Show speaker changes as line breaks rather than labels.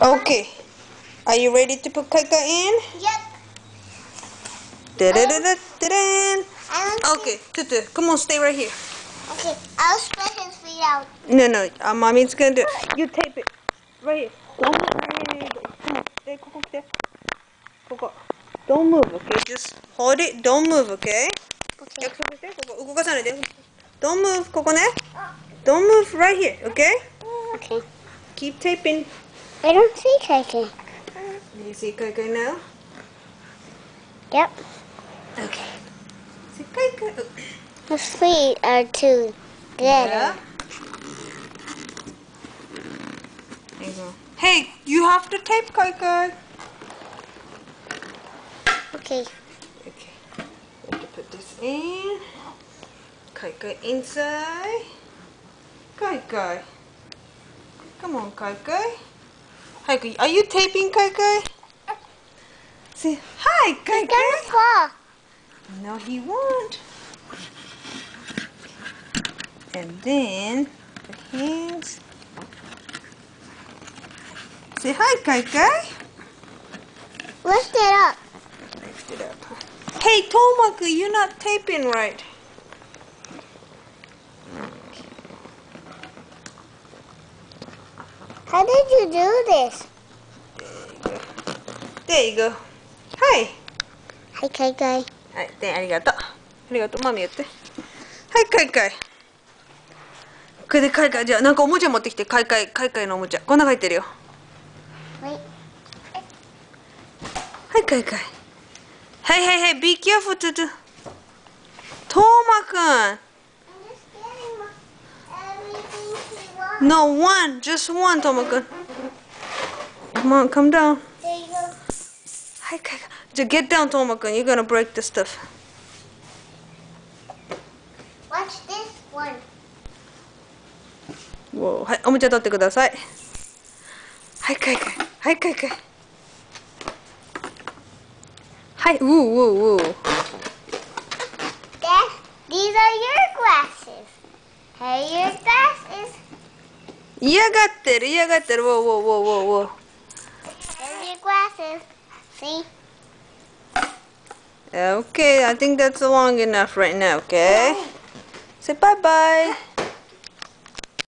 Okay. Are you ready to put Kaika in?
Yep.
Da-da-da-da-da-da.
I
Okay, Tutu, come on, stay right here.
Okay, I'll spread his feet out.
No, no, uh, mommy's gonna do it. You tape it. Right here. Don't move. Come on, stay, ここ来て。ここ。Don't move, okay? Just hold it. Don't move, okay?
Okay.
約束して、ここ動かさないで。Don't move, ここね。Don't move right here, okay?
Okay.
Keep taping.
I don't see Kaiki.
You see Kaika now?
Yep.
Okay. See Kaika.
His feet are together.
Yeah. There you go. Hey, you have to tape Kaika.
Okay.
Okay. We have to put this in. Kai inside. Kai. Come on, Kai. Hi, Kai. Are you taping Kai Kai? Say hi, Kai Kai.
fall.
No, he won't. And then the hands. Say hi, Kai Kai.
Lift it up.
Lift it up. Hey, Tomaku, you're not taping right.
How did you do this?
There you go. Hi.
Hi, Kaiki.
はい、で、ありがとう。ありがとう。マミ言って。はい、カイカイ。これでカイカイ。じゃあ、なんかおもちゃ持ってきて。カイカイ、カイカイのおもちゃ。こんな入ってるよ。
Wait.
はい、カイカイ。はいはいはい、be careful to do. トーマくん。No, one. Just one, トーマくん。Come on, come down.
There you go.
はい、カイカイ。じゃあ、get down, トーマくん。You're gonna break the stuff.
Watch this one.
Whoa. はい、おもちゃ取ってください。はい、カイカイ。はい、カイカイ。はい、うーうーうー。
Dad, these are your glasses. Hey, your glasses.
嫌がってる、嫌がってる。Whoa, whoa, whoa, whoa, whoa.
There's your glasses. See?
Okay, I think that's long enough right now, okay? Say bye-bye.